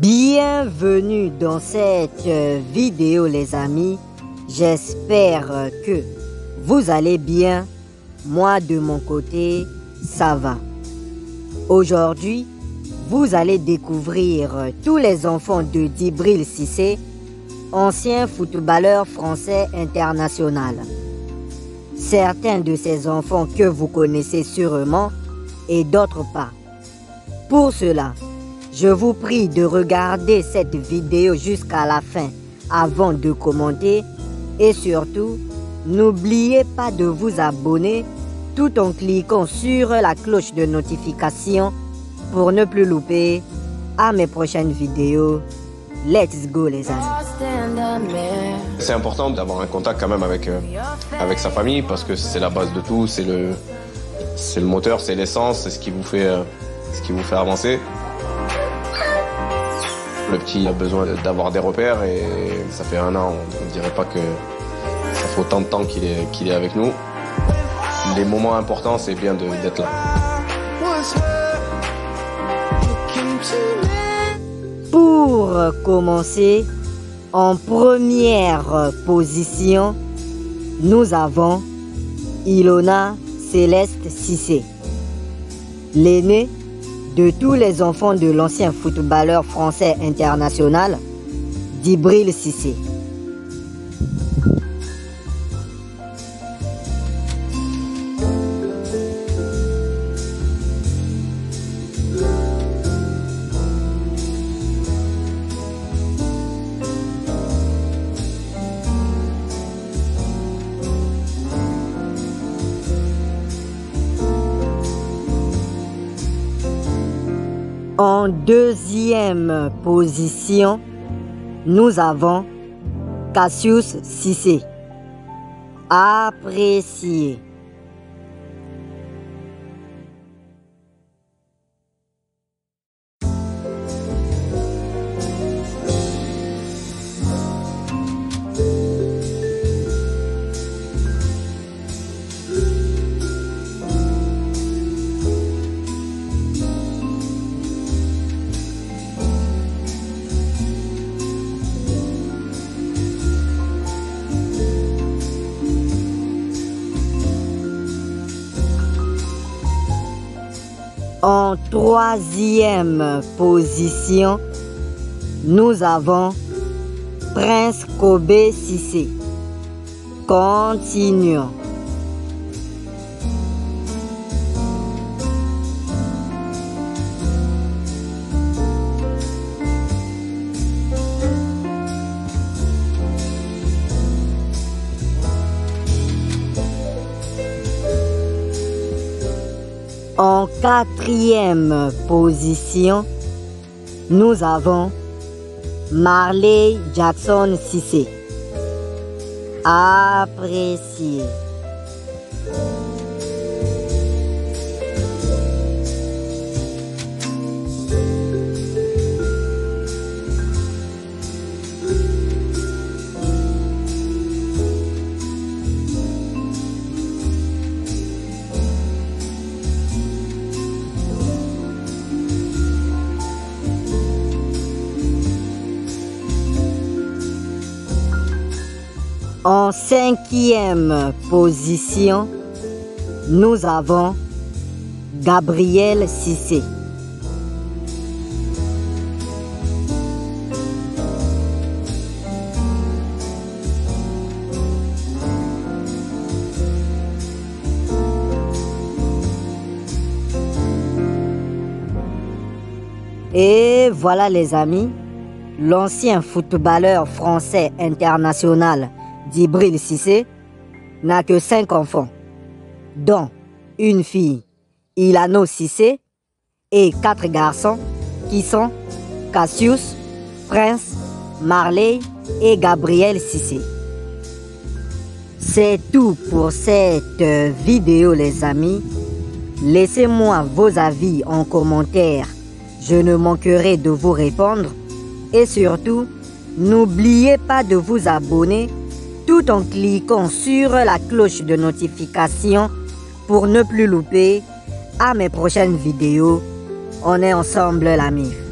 Bienvenue dans cette euh, vidéo les amis. J'espère que vous allez bien. Moi de mon côté, ça va. Aujourd'hui, vous allez découvrir tous les enfants de Dibril Cissé, ancien footballeur français international. Certains de ces enfants que vous connaissez sûrement et d'autres pas. Pour cela, je vous prie de regarder cette vidéo jusqu'à la fin avant de commenter et surtout, n'oubliez pas de vous abonner tout en cliquant sur la cloche de notification pour ne plus louper à mes prochaines vidéos. Let's go les amis. C'est important d'avoir un contact quand même avec, euh, sa famille parce que c'est la base de tout, c'est le, moteur, c'est l'essence, c'est ce qui vous fait, euh, ce qui vous fait avancer. Le petit a besoin d'avoir des repères et ça fait un an, on ne dirait pas que ça fait autant de temps qu'il est, avec nous. Les moments importants, c'est bien d'être là. Pour commencer, en première position, nous avons Ilona Céleste Cissé. L'aîné de tous les enfants de l'ancien footballeur français international, Dibril Cissé. En deuxième position, nous avons Cassius Cissé. Apprécié. En troisième position, nous avons Prince Kobe Sissé. Continuons. En quatrième position, nous avons Marley Jackson Cissé. Apprécié. En cinquième position, nous avons Gabriel Cissé. Et voilà les amis, l'ancien footballeur français international Dibril Cissé n'a que cinq enfants, dont une fille, Ilano Cissé, et quatre garçons qui sont Cassius, Prince, Marley et Gabriel Cissé. C'est tout pour cette vidéo les amis. Laissez-moi vos avis en commentaire. Je ne manquerai de vous répondre. Et surtout, n'oubliez pas de vous abonner en cliquant sur la cloche de notification pour ne plus louper à mes prochaines vidéos. On est ensemble la MIF.